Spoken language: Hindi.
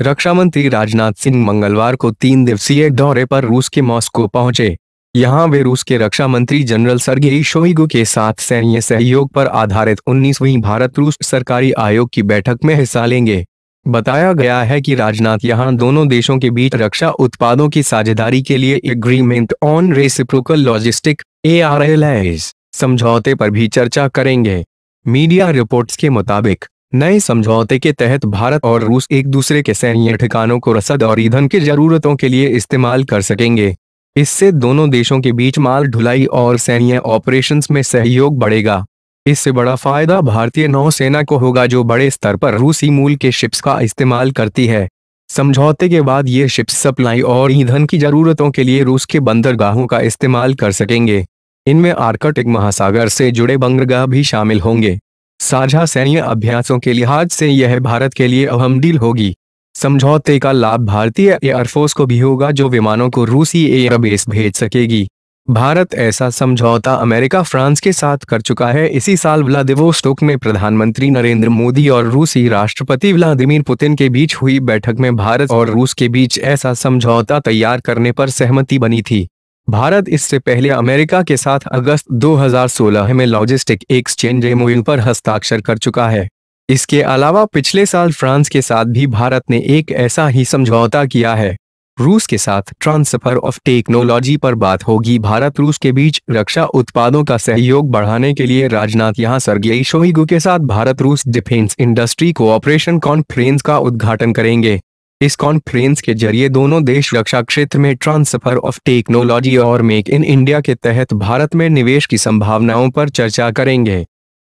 रक्षा मंत्री राजनाथ सिंह मंगलवार को तीन दिवसीय दौरे पर रूस के मॉस्को पहुँचे। यहाँ वे रूस के रक्षा मंत्री जनरल सरगेई शोइगु के साथ सैन्य सहयोग पर आधारित 19वीं भारत रूस सरकारी आयोग की बैठक में हिस्सा लेंगे। बताया गया है कि राजनाथ यहाँ दोनों देशों के बीच रक्षा उत्पादों की साझेदारी के लिए agreement on reciprocal logistic a समझौते पर भी चर्चा करेंगे। मीडिया रिपोर्ट्स के मुताबिक नए समझौते के तहत भारत और रूस एक दूसरे के सैन्य ठिकानों को रसद और ईंधन की जरूरतों के लिए इस्तेमाल कर सकेंगे। इससे दोनों देशों के बीच माल ढुलाई और सैन्य ऑपरेशंस में सहयोग बढ़ेगा। इससे बड़ा फ़ायदा भारतीय नौसेना को होगा जो बड़े स्तर पर रूसी मूल के शिप्स का इस्तेमाल करती है। समझौते के बाद ये शिप्स सप्लाई और ईंधन की जरूरतों के लिए रूस के बंदरगाहों का इस्तेमाल कर सकेंगे। इनमें आर्कटिक महासागर से जुड़े बंदरगाह भी शामिल होंगे। साझा सैन्य अभ्यासों के लिहाज से यह भारत के लिए अहम डील होगी। समझौते का लाभ भारतीय एयरफोर्स को भी होगा जो विमानों को रूसी एयरबेस भेज सकेगी। भारत ऐसा समझौता अमेरिका फ्रांस के साथ कर चुका है। इसी साल व्लादिवोस्टोक में प्रधानमंत्री नरेंद्र मोदी और रूसी राष्ट्रपति व्लादिमीर पुतिन के बीच हुई बैठक में भारत और रूस के बीच ऐसा समझौता तैयार करने पर सहमति बनी थी। भारत इससे पहले अमेरिका के साथ अगस्त 2016 में लॉजिस्टिक एक्सचेंज एमओयू पर हस्ताक्षर कर चुका है। इसके अलावा पिछले साल फ्रांस के साथ भी भारत ने एक ऐसा ही समझौता किया है। रूस के साथ ट्रांसफ़र ऑफ़ टेक्नोलॉजी पर बात होगी। भारत रूस के बीच रक्षा उत्पादों का सहयोग बढ़ाने के लिए राजनाथ यहाँ सरगेई शोइगु के साथ भारत रूस डिफेंस इंडस्ट्री कोऑपरेशन कॉन्फ्रेंस का उद्घाटन करेंगे। इस कॉन्फ्रेंस के ज़रिए दोनों देश रक्षा क्षेत्र में ट्रांसफ़र ऑफ़ टेक्नोलॉजी और मेक इन इंडिया के तहत भारत में निवेश की संभावनाओं पर चर्चा करेंगे।